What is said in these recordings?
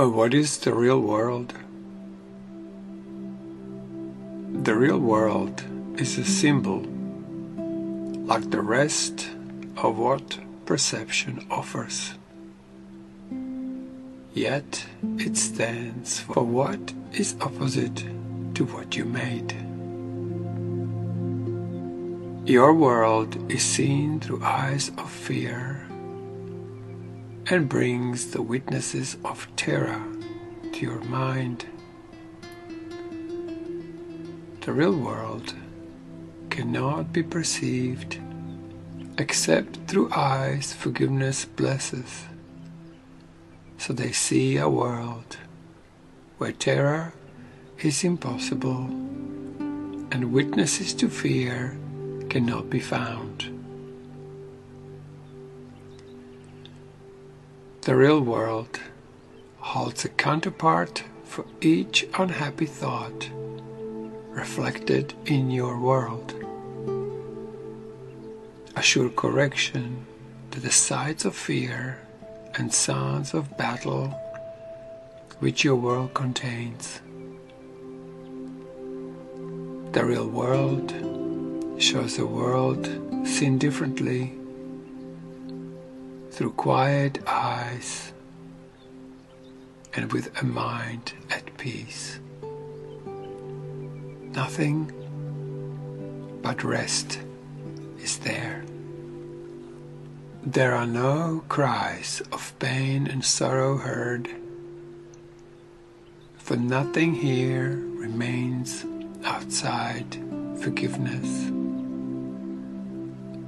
Oh, what is the real world? The real world is a symbol, like the rest of what perception offers. Yet it stands for what is opposite to what you made. Your world is seen through eyes of fear and brings the witnesses of terror to your mind. The real world cannot be perceived except through eyes forgiveness blesses. So they see a world where terror is impossible and witnesses to fear cannot be found. The real world holds a counterpart for each unhappy thought reflected in your world. A sure correction to the sights of fear and sounds of battle which your world contains. The real world shows a world seen differently through quiet eyes and with a mind at peace. Nothing but rest is there. There are no cries of pain and sorrow heard, for nothing here remains outside forgiveness.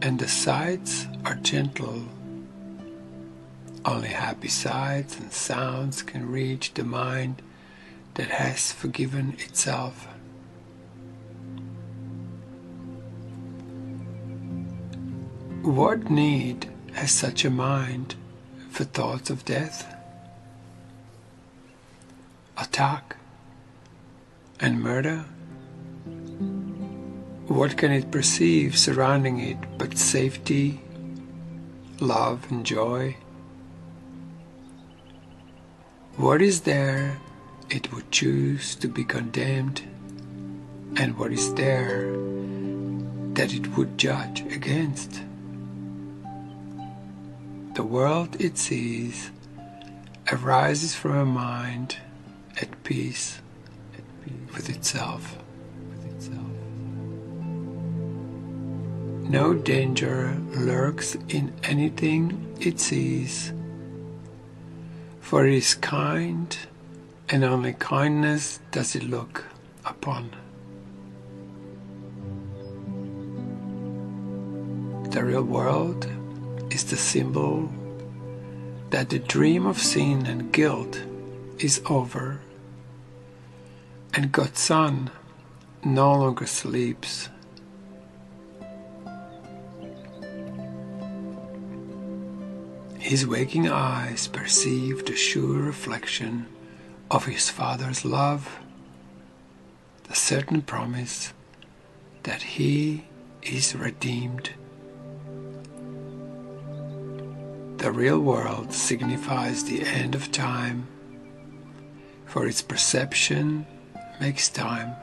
And the sights are gentle only happy sights and sounds can reach the mind that has forgiven itself. What need has such a mind for thoughts of death, attack, and murder? What can it perceive surrounding it but safety, love, and joy? What is there it would choose to be condemned, and what is there that it would judge against? The world it sees arises from a mind at peace, at peace with itself. With itself. No danger lurks in anything it sees for it is kind, and only kindness does it look upon. The real world is the symbol that the dream of sin and guilt is over, and God's Son no longer sleeps His waking eyes perceive the sure reflection of his Father's love, the certain promise that he is redeemed. The real world signifies the end of time, for its perception makes time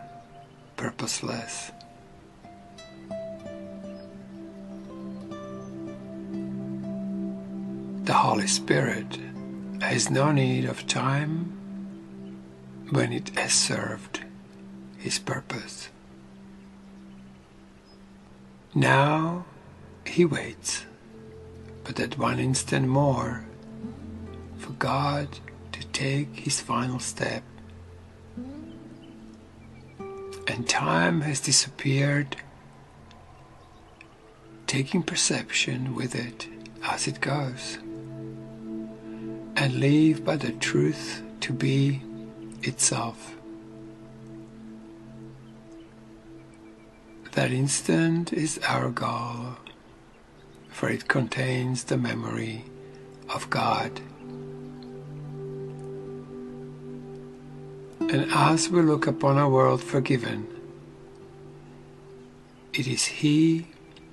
purposeless. Holy Spirit has no need of time when it has served His purpose. Now He waits but at one instant more for God to take His final step. And time has disappeared, taking perception with it as it goes and leave but the truth to be itself. That instant is our goal, for it contains the memory of God. And as we look upon a world forgiven, it is He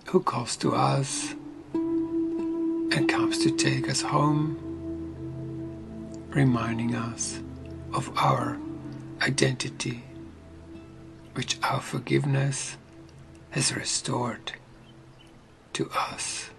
who calls to us and comes to take us home reminding us of our identity, which our forgiveness has restored to us.